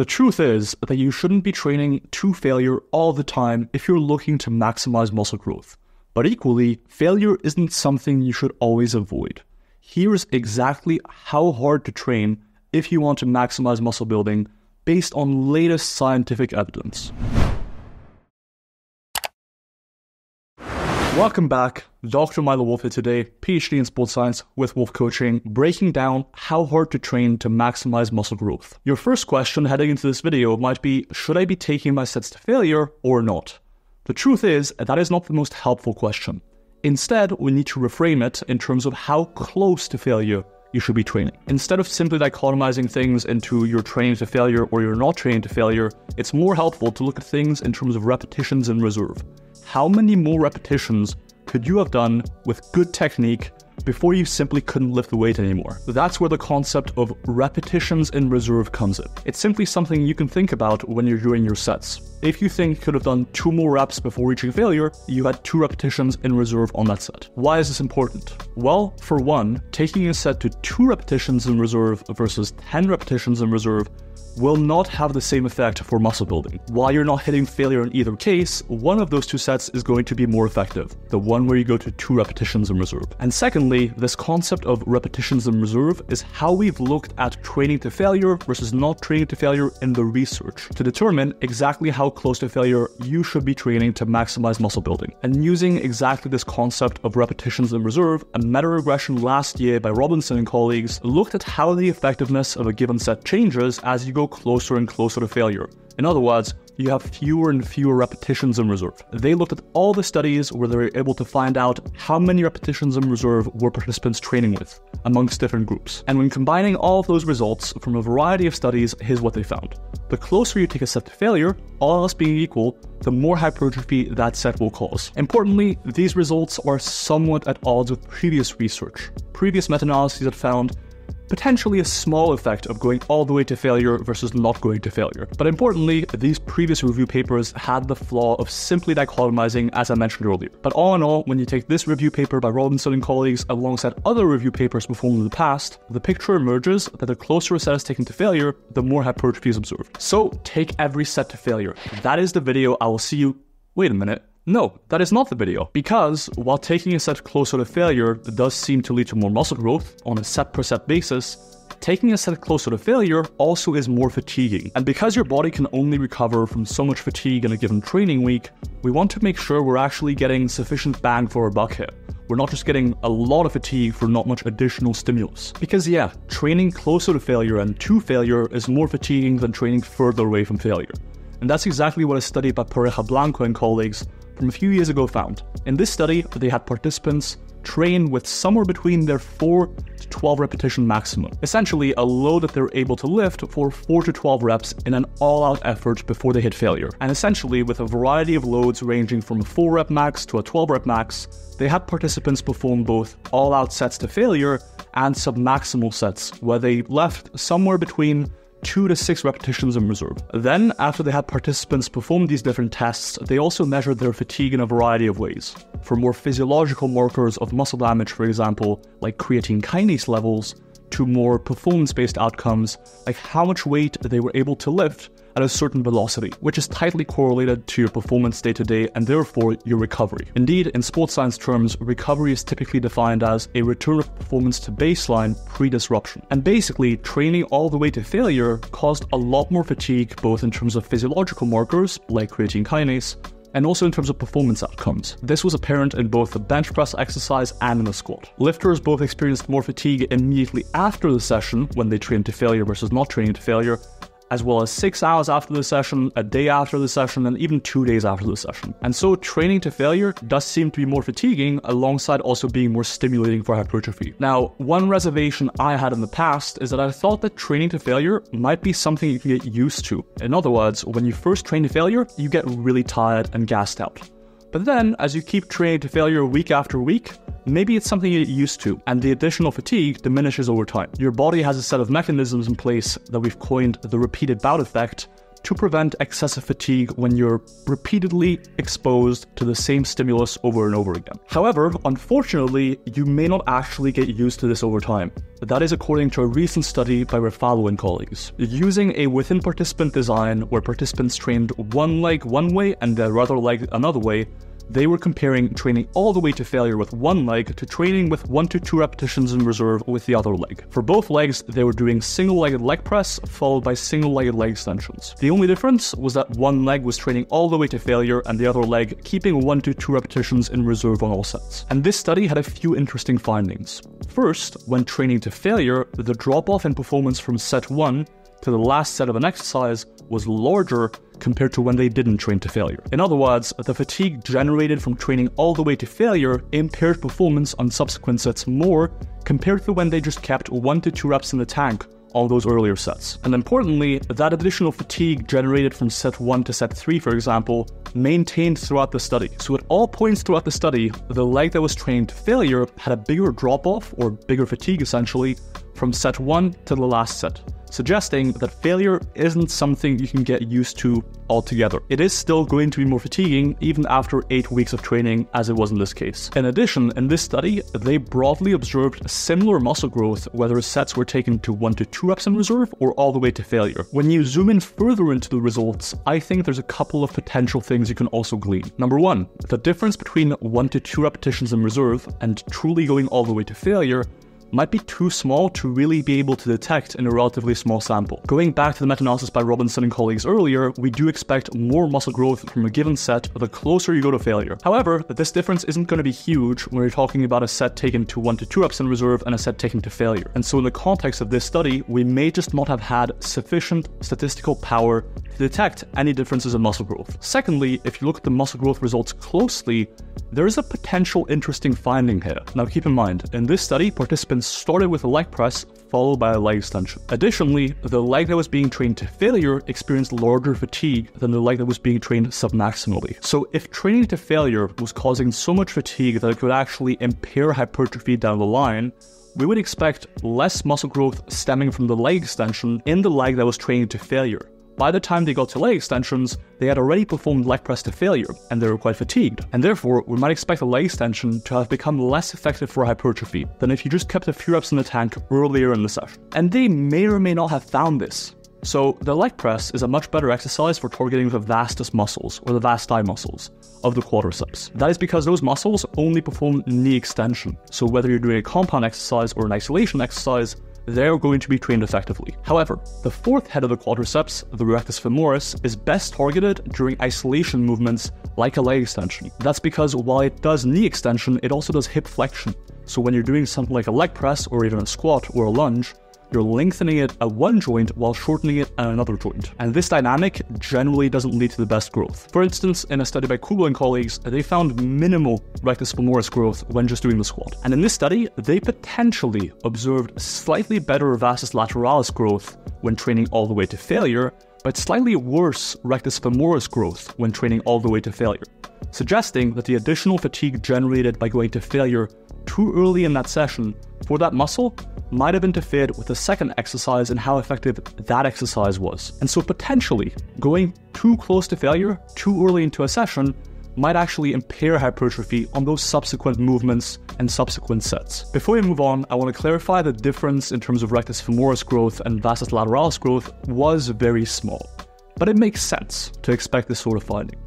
The truth is that you shouldn't be training to failure all the time if you're looking to maximize muscle growth. But equally, failure isn't something you should always avoid. Here's exactly how hard to train if you want to maximize muscle building based on latest scientific evidence. Welcome back, Dr. Milo Wolf here today, PhD in sports science with Wolf Coaching, breaking down how hard to train to maximize muscle growth. Your first question heading into this video might be Should I be taking my sets to failure or not? The truth is, that is not the most helpful question. Instead, we need to reframe it in terms of how close to failure you should be training. Instead of simply dichotomizing things into you're training to failure or you're not training to failure, it's more helpful to look at things in terms of repetitions in reserve. How many more repetitions could you have done with good technique before you simply couldn't lift the weight anymore. That's where the concept of repetitions in reserve comes in. It's simply something you can think about when you're doing your sets. If you think you could have done two more reps before reaching failure, you had two repetitions in reserve on that set. Why is this important? Well, for one, taking a set to two repetitions in reserve versus 10 repetitions in reserve will not have the same effect for muscle building. While you're not hitting failure in either case, one of those two sets is going to be more effective, the one where you go to two repetitions in reserve. And secondly, this concept of repetitions in reserve is how we've looked at training to failure versus not training to failure in the research to determine exactly how close to failure you should be training to maximize muscle building. And using exactly this concept of repetitions in reserve, a meta regression last year by Robinson and colleagues looked at how the effectiveness of a given set changes as you go closer and closer to failure. In other words, you have fewer and fewer repetitions in reserve. They looked at all the studies where they were able to find out how many repetitions in reserve were participants training with amongst different groups. And when combining all of those results from a variety of studies, here's what they found. The closer you take a set to failure, all else being equal, the more hypertrophy that set will cause. Importantly, these results are somewhat at odds with previous research. Previous meta analyses had found potentially a small effect of going all the way to failure versus not going to failure. But importantly, these previous review papers had the flaw of simply dichotomizing, as I mentioned earlier. But all in all, when you take this review paper by Robinson and colleagues alongside other review papers performed in the past, the picture emerges that the closer a set is taken to failure, the more hypertrophy is observed. So take every set to failure. That is the video. I will see you. Wait a minute. No, that is not the video. Because while taking a set closer to failure does seem to lead to more muscle growth on a set per set basis, taking a set closer to failure also is more fatiguing. And because your body can only recover from so much fatigue in a given training week, we want to make sure we're actually getting sufficient bang for our buck here. We're not just getting a lot of fatigue for not much additional stimulus. Because, yeah, training closer to failure and to failure is more fatiguing than training further away from failure. And that's exactly what a study by Pareja Blanco and colleagues from a few years ago found. In this study, they had participants train with somewhere between their 4 to 12 repetition maximum. Essentially, a load that they're able to lift for 4 to 12 reps in an all out effort before they hit failure. And essentially, with a variety of loads ranging from a 4 rep max to a 12 rep max, they had participants perform both all out sets to failure and submaximal sets, where they left somewhere between two to six repetitions in reserve. Then, after they had participants perform these different tests, they also measured their fatigue in a variety of ways. For more physiological markers of muscle damage, for example, like creatine kinase levels, to more performance based outcomes, like how much weight they were able to lift at a certain velocity, which is tightly correlated to your performance day to day and therefore your recovery. Indeed, in sports science terms, recovery is typically defined as a return of performance to baseline pre disruption. And basically, training all the way to failure caused a lot more fatigue, both in terms of physiological markers like creatine kinase and also in terms of performance outcomes. This was apparent in both the bench press exercise and in the squat. Lifters both experienced more fatigue immediately after the session when they trained to failure versus not training to failure, as well as six hours after the session, a day after the session, and even two days after the session. And so training to failure does seem to be more fatiguing alongside also being more stimulating for hypertrophy. Now, one reservation I had in the past is that I thought that training to failure might be something you can get used to. In other words, when you first train to failure, you get really tired and gassed out. But then, as you keep training to failure week after week, maybe it's something you get used to, and the additional fatigue diminishes over time. Your body has a set of mechanisms in place that we've coined the repeated bout effect to prevent excessive fatigue when you're repeatedly exposed to the same stimulus over and over again. However, unfortunately, you may not actually get used to this over time. That is according to a recent study by Refalo and colleagues. Using a within participant design where participants trained one leg one way and the other leg another way, they were comparing training all the way to failure with one leg to training with one to two repetitions in reserve with the other leg. For both legs, they were doing single legged leg press followed by single legged leg extensions. The only difference was that one leg was training all the way to failure and the other leg keeping one to two repetitions in reserve on all sets. And this study had a few interesting findings. First, when training to failure, the drop off in performance from set 1 to the last set of an exercise was larger compared to when they didn't train to failure. In other words, the fatigue generated from training all the way to failure impaired performance on subsequent sets more compared to when they just kept one to two reps in the tank on those earlier sets. And importantly, that additional fatigue generated from set 1 to set 3, for example, maintained throughout the study. So at all points throughout the study, the leg that was trained to failure had a bigger drop off, or bigger fatigue essentially, from set 1 to the last set suggesting that failure isn't something you can get used to altogether. It is still going to be more fatiguing even after 8 weeks of training, as it was in this case. In addition, in this study, they broadly observed similar muscle growth whether sets were taken to 1 to 2 reps in reserve or all the way to failure. When you zoom in further into the results, I think there's a couple of potential things you can also glean. Number one, the difference between 1 to 2 repetitions in reserve and truly going all the way to failure might be too small to really be able to detect in a relatively small sample. Going back to the meta-analysis by Robinson and colleagues earlier, we do expect more muscle growth from a given set the closer you go to failure. However, this difference isn't going to be huge when you're talking about a set taken to 1 to 2 reps in reserve and a set taken to failure. And so in the context of this study, we may just not have had sufficient statistical power to detect any differences in muscle growth. Secondly, if you look at the muscle growth results closely, there is a potential interesting finding here. Now keep in mind, in this study, participants started with a leg press followed by a leg extension. Additionally, the leg that was being trained to failure experienced larger fatigue than the leg that was being trained submaximally. So if training to failure was causing so much fatigue that it could actually impair hypertrophy down the line, we would expect less muscle growth stemming from the leg extension in the leg that was trained to failure. By the time they got to leg extensions, they had already performed leg press to failure, and they were quite fatigued. And therefore, we might expect the leg extension to have become less effective for hypertrophy than if you just kept a few reps in the tank earlier in the session. And they may or may not have found this. So, the leg press is a much better exercise for targeting the vastus muscles, or the vasti muscles, of the quadriceps. That is because those muscles only perform knee extension. So, whether you're doing a compound exercise or an isolation exercise, they're going to be trained effectively. However, the fourth head of the quadriceps, the rectus femoris, is best targeted during isolation movements like a leg extension. That's because while it does knee extension, it also does hip flexion. So when you're doing something like a leg press or even a squat or a lunge, you're lengthening it at one joint while shortening it at another joint. And this dynamic generally doesn't lead to the best growth. For instance, in a study by Kubo and colleagues, they found minimal rectus femoris growth when just doing the squat. And in this study, they potentially observed slightly better vastus lateralis growth when training all the way to failure, but slightly worse rectus femoris growth when training all the way to failure, suggesting that the additional fatigue generated by going to failure too early in that session for that muscle might have interfered with the second exercise and how effective that exercise was. And so potentially going too close to failure too early into a session might actually impair hypertrophy on those subsequent movements and subsequent sets. Before we move on, I want to clarify the difference in terms of rectus femoris growth and vastus lateralis growth was very small, but it makes sense to expect this sort of finding.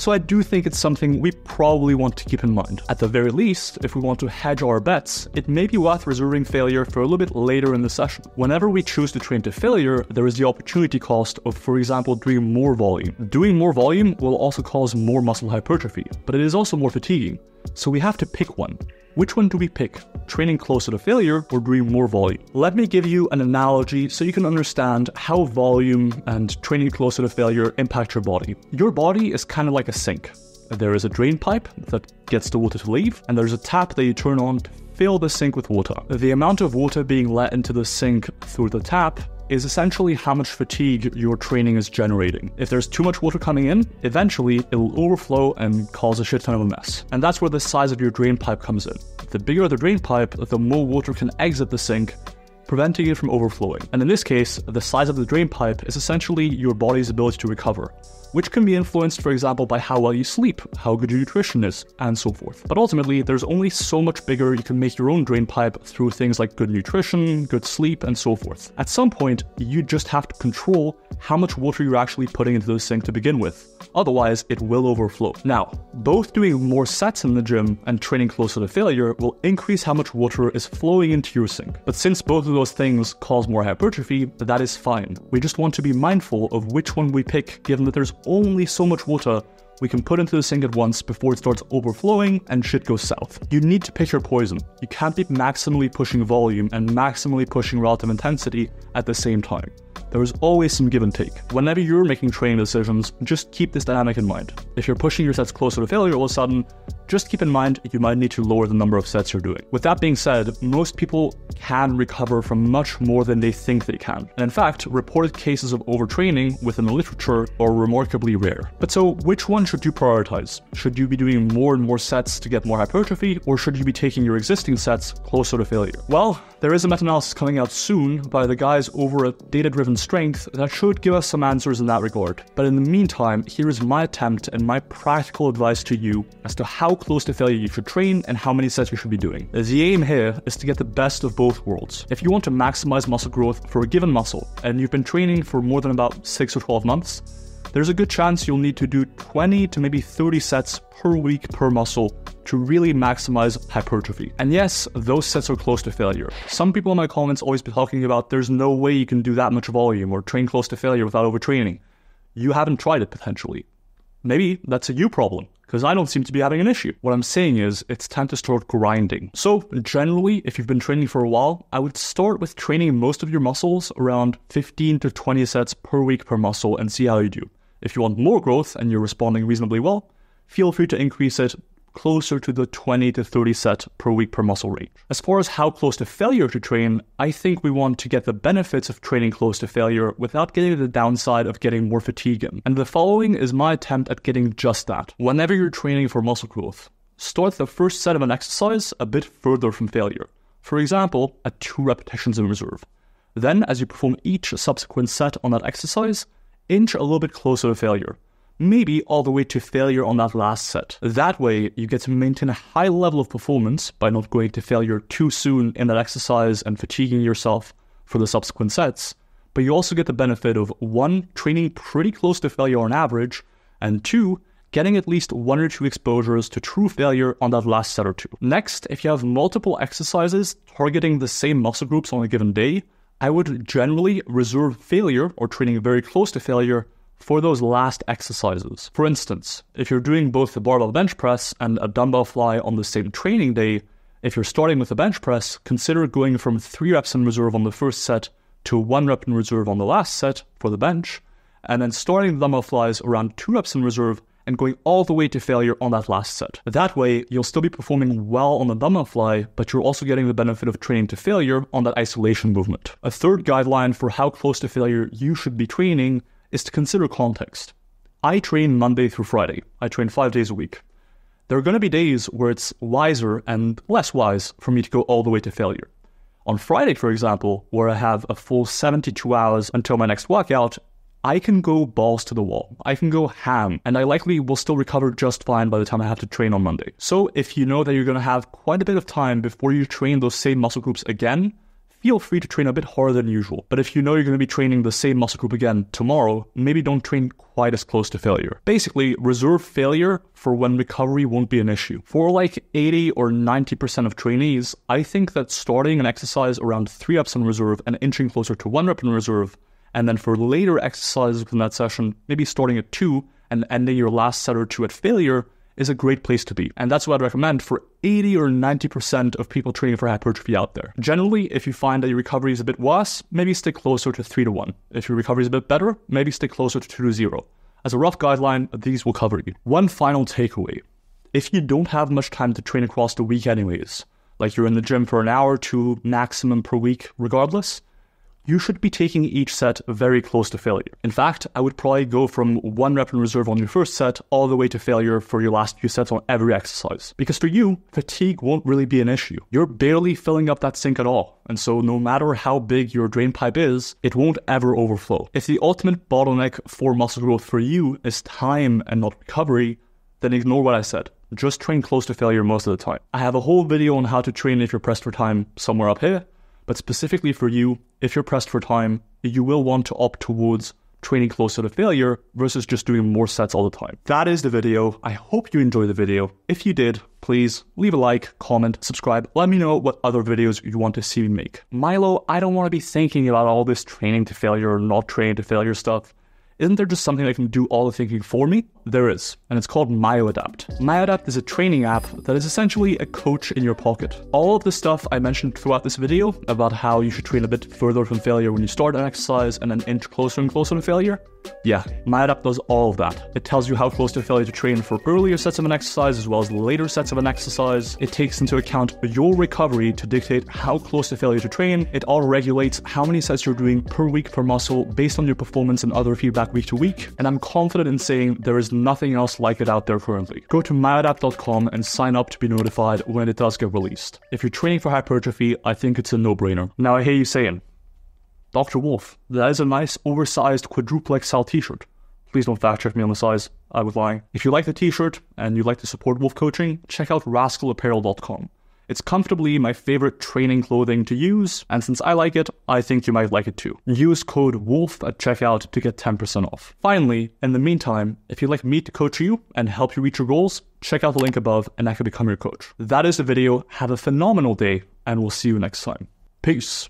So I do think it's something we probably want to keep in mind. At the very least, if we want to hedge our bets, it may be worth reserving failure for a little bit later in the session. Whenever we choose to train to failure, there is the opportunity cost of, for example, doing more volume. Doing more volume will also cause more muscle hypertrophy, but it is also more fatiguing. So we have to pick one. Which one do we pick? Training closer to failure or doing more volume? Let me give you an analogy so you can understand how volume and training closer to failure impact your body. Your body is kind of like a sink. There is a drain pipe that gets the water to leave, and there's a tap that you turn on to fill the sink with water. The amount of water being let into the sink through the tap is essentially how much fatigue your training is generating. If there's too much water coming in, eventually it'll overflow and cause a shit ton of a mess. And that's where the size of your drain pipe comes in. The bigger the drain pipe, the more water can exit the sink preventing it from overflowing. And in this case, the size of the drain pipe is essentially your body's ability to recover which can be influenced, for example, by how well you sleep, how good your nutrition is, and so forth. But ultimately, there's only so much bigger you can make your own drain pipe through things like good nutrition, good sleep, and so forth. At some point, you just have to control how much water you're actually putting into the sink to begin with. Otherwise, it will overflow. Now, both doing more sets in the gym and training closer to failure will increase how much water is flowing into your sink. But since both of those things cause more hypertrophy, that is fine. We just want to be mindful of which one we pick given that there's only so much water we can put into the sink at once before it starts overflowing and shit goes south. You need to pick your poison. You can't be maximally pushing volume and maximally pushing relative intensity at the same time. There is always some give and take. Whenever you're making training decisions, just keep this dynamic in mind. If you're pushing your sets closer to failure all of a sudden, just keep in mind you might need to lower the number of sets you're doing. With that being said, most people can recover from much more than they think they can. And in fact, reported cases of overtraining within the literature are remarkably rare. But so, which one should you prioritize? Should you be doing more and more sets to get more hypertrophy, or should you be taking your existing sets closer to failure? Well, there is a meta analysis coming out soon by the guys over at Data Driven Strength that should give us some answers in that regard. But in the meantime, here is my attempt and my practical advice to you as to how close to failure you should train and how many sets you should be doing. The aim here is to get the best of both worlds. If you want to maximize muscle growth for a given muscle and you've been training for more than about 6 or 12 months, there's a good chance you'll need to do 20 to maybe 30 sets per week per muscle to really maximize hypertrophy. And yes, those sets are close to failure. Some people in my comments always be talking about there's no way you can do that much volume or train close to failure without overtraining. You haven't tried it potentially. Maybe that's a you problem because I don't seem to be having an issue. What I'm saying is, it's time to start grinding. So, generally, if you've been training for a while, I would start with training most of your muscles around 15 to 20 sets per week per muscle and see how you do. If you want more growth and you're responding reasonably well, feel free to increase it closer to the 20 to 30 set per week per muscle range. As far as how close to failure to train, I think we want to get the benefits of training close to failure without getting the downside of getting more fatigue in. And the following is my attempt at getting just that. Whenever you're training for muscle growth, start the first set of an exercise a bit further from failure. For example, at two repetitions in reserve. Then, as you perform each subsequent set on that exercise, inch a little bit closer to failure maybe all the way to failure on that last set. That way, you get to maintain a high level of performance by not going to failure too soon in that exercise and fatiguing yourself for the subsequent sets. But you also get the benefit of one, training pretty close to failure on average, and two, getting at least one or two exposures to true failure on that last set or two. Next, if you have multiple exercises targeting the same muscle groups on a given day, I would generally reserve failure or training very close to failure for those last exercises. For instance, if you're doing both the barbell bench press and a dumbbell fly on the same training day, if you're starting with a bench press, consider going from 3 reps in reserve on the first set to 1 rep in reserve on the last set for the bench, and then starting the dumbbell flies around 2 reps in reserve and going all the way to failure on that last set. That way, you'll still be performing well on the dumbbell fly, but you're also getting the benefit of training to failure on that isolation movement. A third guideline for how close to failure you should be training is to consider context. I train Monday through Friday. I train five days a week. There are going to be days where it's wiser and less wise for me to go all the way to failure. On Friday, for example, where I have a full 72 hours until my next workout, I can go balls to the wall. I can go ham, and I likely will still recover just fine by the time I have to train on Monday. So, if you know that you're going to have quite a bit of time before you train those same muscle groups again, feel free to train a bit harder than usual. But if you know you're going to be training the same muscle group again tomorrow, maybe don't train quite as close to failure. Basically, reserve failure for when recovery won't be an issue. For like 80 or 90% of trainees, I think that starting an exercise around 3 reps in reserve and inching closer to 1 rep in reserve, and then for later exercises within that session, maybe starting at 2 and ending your last set or two at failure is a great place to be. And that's what I'd recommend for 80 or 90% of people training for hypertrophy out there. Generally, if you find that your recovery is a bit worse, maybe stick closer to 3 to 1. If your recovery is a bit better, maybe stick closer to 2 to 0. As a rough guideline, these will cover you. One final takeaway. If you don't have much time to train across the week anyways, like you're in the gym for an hour to maximum per week regardless, you should be taking each set very close to failure. In fact, I would probably go from one rep in reserve on your first set all the way to failure for your last few sets on every exercise. Because for you, fatigue won't really be an issue. You're barely filling up that sink at all. And so no matter how big your drain pipe is, it won't ever overflow. If the ultimate bottleneck for muscle growth for you is time and not recovery, then ignore what I said. Just train close to failure most of the time. I have a whole video on how to train if you're pressed for time somewhere up here, but specifically for you, if you're pressed for time, you will want to opt towards training closer to failure versus just doing more sets all the time. That is the video. I hope you enjoyed the video. If you did, please leave a like, comment, subscribe. Let me know what other videos you want to see me make. Milo, I don't want to be thinking about all this training to failure or not training to failure stuff. Isn't there just something that can do all the thinking for me? There is, and it's called MyoAdapt. MyoAdapt is a training app that is essentially a coach in your pocket. All of the stuff I mentioned throughout this video about how you should train a bit further from failure when you start an exercise and an inch closer and closer to failure, yeah, MyoAdapt does all of that. It tells you how close to failure to train for earlier sets of an exercise as well as later sets of an exercise. It takes into account your recovery to dictate how close to failure to train. It auto regulates how many sets you're doing per week per muscle based on your performance and other feedback week to week. And I'm confident in saying there is nothing else like it out there currently. Go to myoadapt.com and sign up to be notified when it does get released. If you're training for hypertrophy, I think it's a no brainer. Now, I hear you saying, Dr. Wolf, that is a nice oversized quadruple XL t shirt. Please don't fact check me on the size, I was lying. If you like the t shirt and you'd like to support Wolf Coaching, check out rascalapparel.com. It's comfortably my favorite training clothing to use, and since I like it, I think you might like it too. Use code WOLF at checkout to get 10% off. Finally, in the meantime, if you'd like me to coach you and help you reach your goals, check out the link above and I can become your coach. That is the video. Have a phenomenal day, and we'll see you next time. Peace.